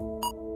you